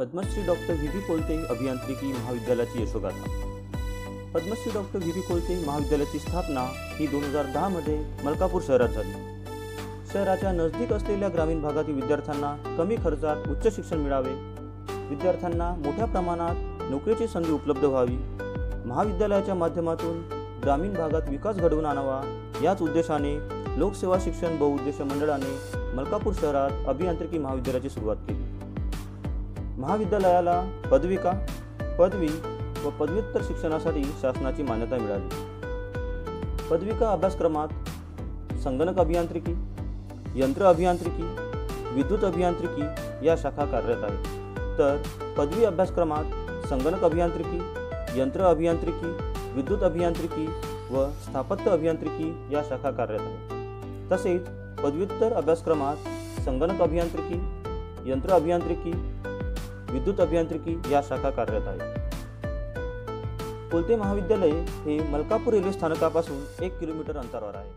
Padmashri doctor V V Kolte अभियांत्रिकी महाविद्यालयाची यशोगाथा. Padmashri doctor V V Kolte महाविद्यालयाची स्थापना ही दोन हजार दहामध्ये मलकापूर शहरात झाली. शहराच्या नजदीक असलेल्या ग्रामीण भागातील विद्यार्थ्यांना कमी खर्चात उच्च शिक्षण मिळावे. विद्यार्थ्यांना मोठ्या प्रमाणात नोकरीची संधी उपलब्ध व्हावी. महाविद्यालयाच्या माध्यमातून ग्रामीण भागात विकास घडवून आणावा याच उद्देशाने लोकसेवा शिक्षण बहुउद्देश मंडळाने मलकापूर शहरात अभियांत्रिकी महाविद्यालयाची सुरुवात केली. महाविद्यालयाला पदविका पदवी व पदव्युत्तर शिक्षणासाठी शासनाची मान्यता मिळाली. पदविका अभ्यासक्रमात? संगणक अभियांत्रिकी यंत्र अभियांत्रिकी विद्युत अभियांत्रिकी या शाखा कार्यरत आहेत. तर पदवी अभ्यासक्रमात संगणक अभियांत्रिकी यंत्र अभियांत्रिकी विद्युत अभियांत्रिकी व स्थापत्य अभियांत्रिकी या शाखा कार्यरत आहेत. तसेच पदव्युत्तर अभ्यासक्रमात संगणक अभियांत्रिकी यंत्र अभियांत्रिकी विद्युत अभियांत्रिकी या शाखा कार्यरत आहे कोलते महाविद्यालय हे मलकापूर रेल्वे स्थानकापासून एक किलोमीटर अंतरावर आहे.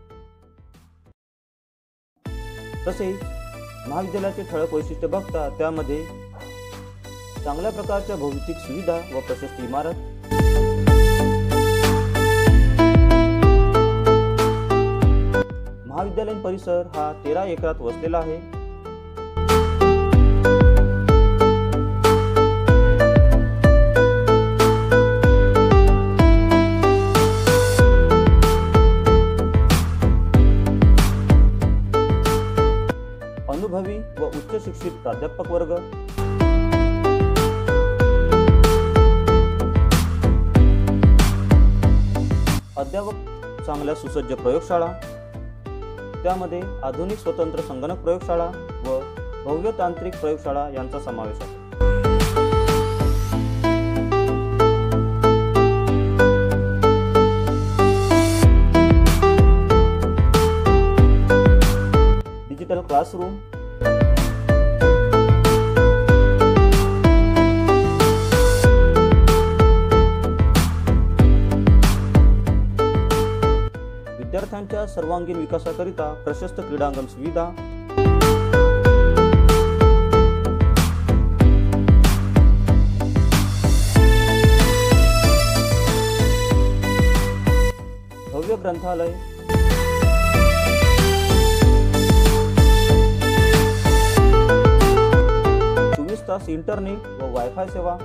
तसेच महाविद्यालयाचे ठळक वैशिष्ट्य बघता त्यामध्ये चांगल्या प्रकारच्या भौतिक सुविधा व प्रशस्त इमारत. महाविद्यालयीन परिसर हा तेरा एकरात वसलेला आहे. अनुभवी व उच्च शिक्षित प्राध्यापक वर्ग. अध्यापक चांगल्या सुसज्ज प्रयोगशाळा. त्यामध्ये आधुनिक स्वतंत्र संगणक प्रयोगशाळा व भव्य तांत्रिक प्रयोगशाळा यांचा समावेश आहे. डिजिटल क्लासरूम विद्यार्थ्यांच्या सर्वांगीण विकासाकरिता प्रशस्त क्रीडांगण सुविधा. भव्य ग्रंथालय. चोवीस तास इंटरनेट व वायफाय सेवा.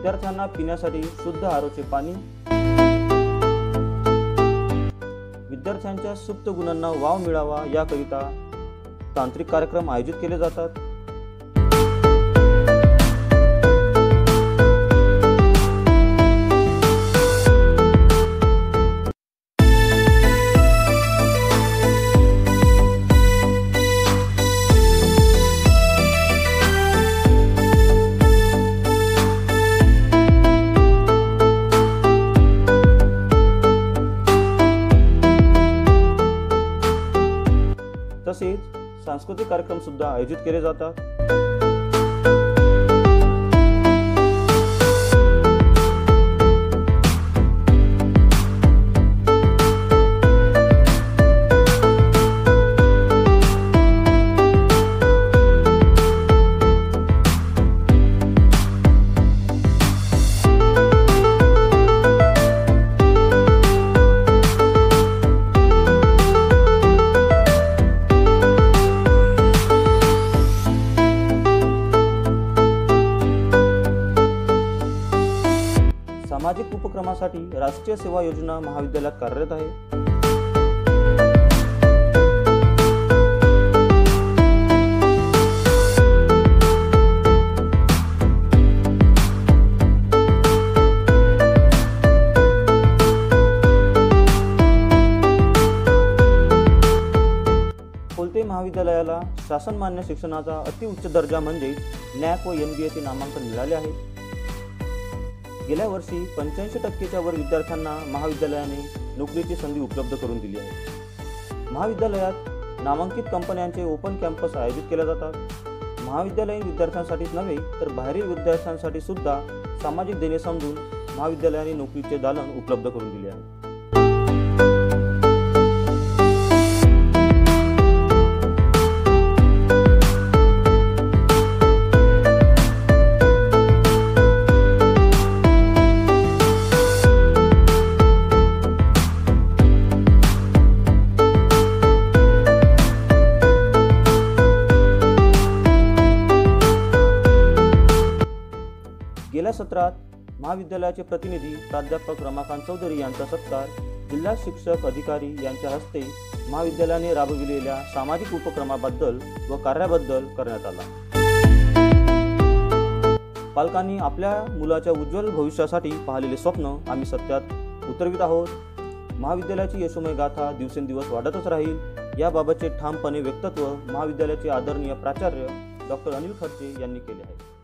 विद्यार्थ्यांना पिण्यासाठी शुद्ध आरोचे पाणी विद्यार्थ्यांच्या सुप्त गुणांना वाव मिळावा याकरिता तांत्रिक कार्यक्रम आयोजित केले जातात. तसेच सांस्कृतिक कार्यक्रमसुद्धा आयोजित केले जातात. सामाजिक राष्ट्रीय सेवा योजना महाविद्यालयात कार्यरत आहे. कोलते महाविद्यालयाला शासनमान्य शिक्षणाचा अतिउच्च दर्जा म्हणजे नॅक व एन बी एचे नामांकन मिळाले आहे. गेल्या वर्षी पंच्याऐंशी टक्केच्या वर विद्यार्थ्यांना महाविद्यालयाने नोकरीची संधी उपलब्ध करून दिली आहे. महाविद्यालयात नामांकित कंपन्यांचे ओपन कॅम्पस आयोजित केले जातात. महाविद्यालयीन विद्यार्थ्यांसाठीच नव्हे तर बाहेरील विद्यार्थ्यांसाठी सुद्धा सामाजिक देणे समजून महाविद्यालयाने नोकरीचे दालन उपलब्ध करून दिले आहे. सत्रात महाविद्यालयाचे प्रतिनिधी प्राध्यापक रमाकांत चौधरी यांचा सत्कार जिल्हा शिक्षक अधिकारी यांच्या हस्ते महाविद्यालयाने राबविलेल्या सामाजिक उपक्रमाबद्दल व कार्याबद्दल करण्यात आला. पालकांनी आपल्या मुलाच्या उज्ज्वल भविष्यासाठी पाहिलेले स्वप्न आम्ही सत्यात उतरवित आहोत. महाविद्यालयाची यशोमय गाथा दिवसेंदिवस वाढतच राहील. याबाबतचे ठामपणे व्यक्तत्व महाविद्यालयाचे आदरणीय प्राचार्य डॉक्टर अनिल खर्चे यांनी केले आहे.